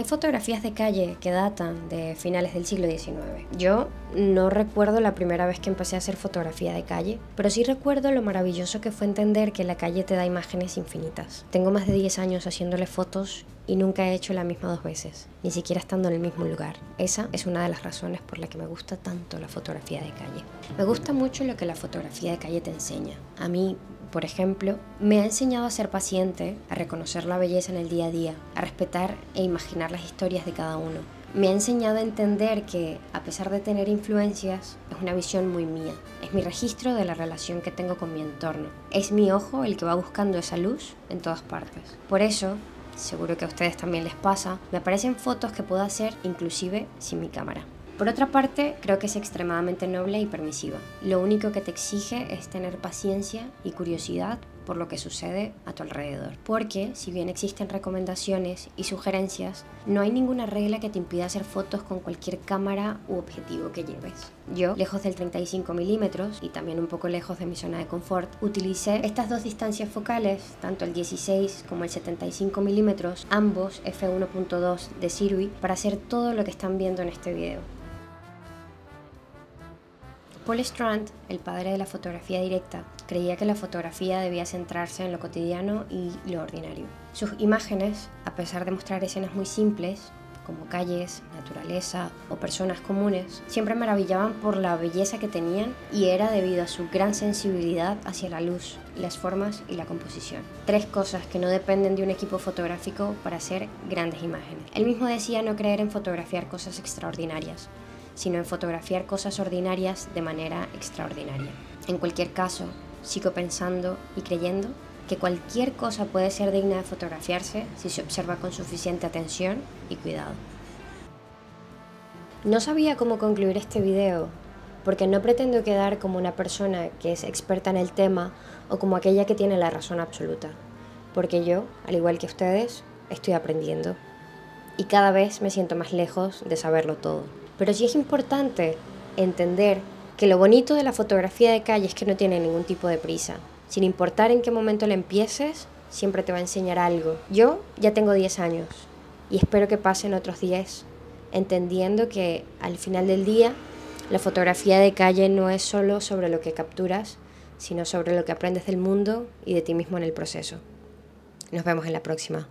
Hay fotografías de calle que datan de finales del siglo XIX. Yo no recuerdo la primera vez que empecé a hacer fotografía de calle, pero sí recuerdo lo maravilloso que fue entender que la calle te da imágenes infinitas. Tengo más de 10 años haciéndole fotos y nunca he hecho la misma dos veces, ni siquiera estando en el mismo lugar. Esa es una de las razones por la que me gusta tanto la fotografía de calle. Me gusta mucho lo que la fotografía de calle te enseña. A mí, por ejemplo, me ha enseñado a ser paciente, a reconocer la belleza en el día a día, a respetar e imaginar las historias de cada uno. Me ha enseñado a entender que, a pesar de tener influencias, es una visión muy mía. Es mi registro de la relación que tengo con mi entorno. Es mi ojo el que va buscando esa luz en todas partes. Por eso, seguro que a ustedes también les pasa, me aparecen fotos que puedo hacer inclusive sin mi cámara. Por otra parte, creo que es extremadamente noble y permisiva. Lo único que te exige es tener paciencia y curiosidad por lo que sucede a tu alrededor. Porque, si bien existen recomendaciones y sugerencias, no hay ninguna regla que te impida hacer fotos con cualquier cámara u objetivo que lleves. Yo, lejos del 35 milímetros y también un poco lejos de mi zona de confort, utilicé estas dos distancias focales, tanto el 16 como el 75 milímetros, ambos f1.2 de Sirui, para hacer todo lo que están viendo en este video. Paul Strand, el padre de la fotografía directa, creía que la fotografía debía centrarse en lo cotidiano y lo ordinario. Sus imágenes, a pesar de mostrar escenas muy simples, como calles, naturaleza o personas comunes, siempre maravillaban por la belleza que tenían y era debido a su gran sensibilidad hacia la luz, las formas y la composición. Tres cosas que no dependen de un equipo fotográfico para hacer grandes imágenes. Él mismo decía no creer en fotografiar cosas extraordinarias, sino en fotografiar cosas ordinarias de manera extraordinaria. En cualquier caso, sigo pensando y creyendo que cualquier cosa puede ser digna de fotografiarse si se observa con suficiente atención y cuidado. No sabía cómo concluir este video porque no pretendo quedar como una persona que es experta en el tema o como aquella que tiene la razón absoluta, porque yo, al igual que ustedes, estoy aprendiendo y cada vez me siento más lejos de saberlo todo. Pero sí es importante entender que lo bonito de la fotografía de calle es que no tiene ningún tipo de prisa. Sin importar en qué momento la empieces, siempre te va a enseñar algo. Yo ya tengo 10 años y espero que pasen otros 10, entendiendo que al final del día la fotografía de calle no es solo sobre lo que capturas, sino sobre lo que aprendes del mundo y de ti mismo en el proceso. Nos vemos en la próxima.